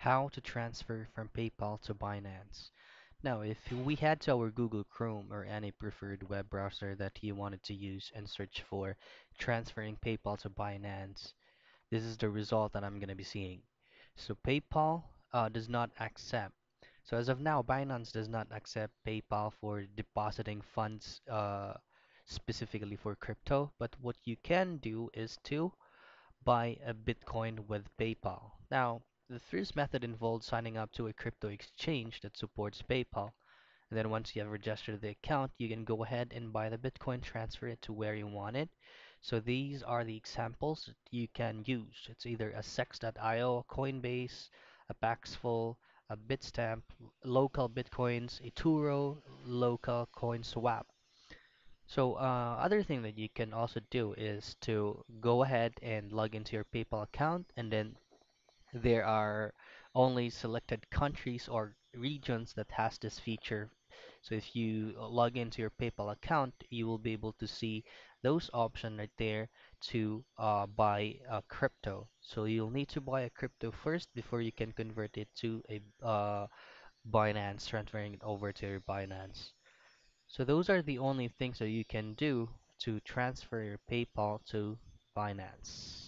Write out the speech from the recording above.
how to transfer from PayPal to Binance. Now, if we head to our Google Chrome or any preferred web browser that you wanted to use and search for transferring PayPal to Binance, this is the result that I'm going to be seeing. So PayPal uh, does not accept. So as of now, Binance does not accept PayPal for depositing funds uh, specifically for crypto. But what you can do is to buy a Bitcoin with PayPal. Now, the first method involves signing up to a crypto exchange that supports PayPal. And then once you have registered the account, you can go ahead and buy the Bitcoin, transfer it to where you want it. So these are the examples that you can use. It's either a CEX.IO, Coinbase, a Paxful, a Bitstamp, LocalBitcoins, a LocalCoinSwap. So uh, other thing that you can also do is to go ahead and log into your PayPal account and then there are only selected countries or regions that has this feature. So if you uh, log into your PayPal account, you will be able to see those options right there to uh, buy a crypto. So you'll need to buy a crypto first before you can convert it to a uh, Binance, transferring it over to your Binance. So those are the only things that you can do to transfer your PayPal to Binance.